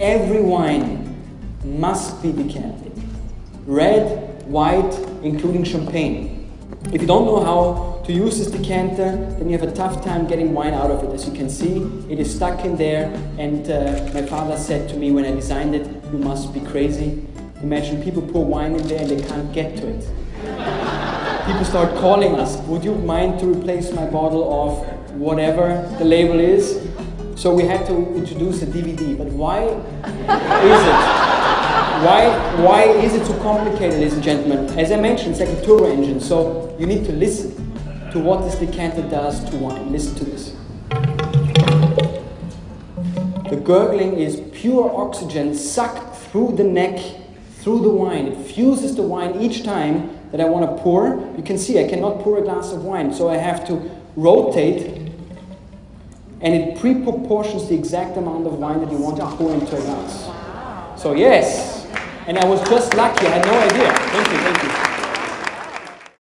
every wine must be decanted. Red, white, including champagne. If you don't know how to use this decanter, then you have a tough time getting wine out of it. As you can see, it is stuck in there, and uh, my father said to me when I designed it, you must be crazy. Imagine people pour wine in there and they can't get to it. people start calling us, would you mind to replace my bottle of whatever the label is? So we had to introduce a DVD, but why is it? Why, why is it so complicated, ladies and gentlemen? As I mentioned, it's like a engine, so you need to listen to what this decanter does to wine. Listen to this. The gurgling is pure oxygen sucked through the neck, through the wine. It fuses the wine each time that I want to pour. You can see I cannot pour a glass of wine, so I have to rotate and it pre-proportions the exact amount of wine that you want to pour into a glass. So yes, and I was just lucky, I had no idea. Thank you, thank you.